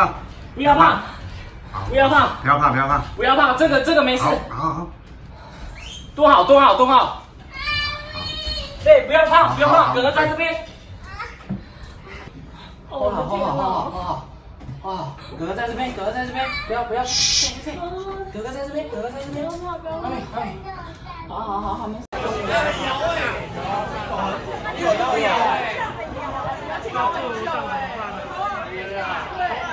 胖，不要怕，不要怕，不要怕，不要怕，不要怕，这个这个没事，好，好好，多好多好多好。对，不要怕，不要怕，好好哥哥在这边。哦，好好我的天哪！好好好好，哥哥在这边，哥哥在这边，不要不要，嘘，哥哥在这边，哥哥在这边，阿美阿美，好好好好，没事。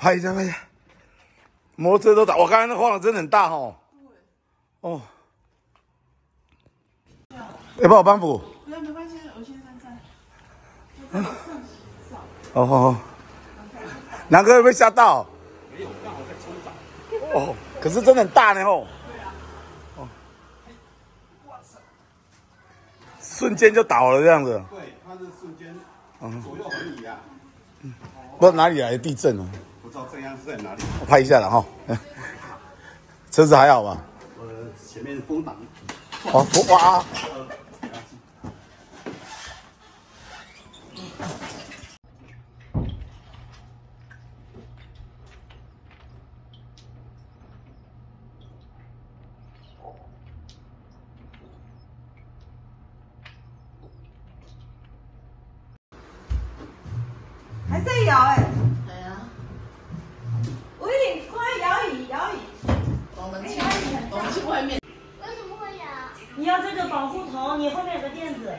拍一下，拍一下。摩托车都打，我刚才那晃的真的很大哦。哦。要帮我帮扶？那没关系，我先生在。哦好好，南哥有没有吓到？没有，刚好在冲澡。哦，可是真的很大呢吼。哦。瞬间就倒了这样子。对，它是瞬间左右横移啊，不知道哪里来的地震哦。不知道这样是在哪里。我拍一下了哈。车子还好吧？呃，前面风挡，哦，不哇。还在摇哎、对啊，我有点快摇椅，摇椅。我们去我们去外面。为什么会有？你要这个保护头，你后面有个垫子。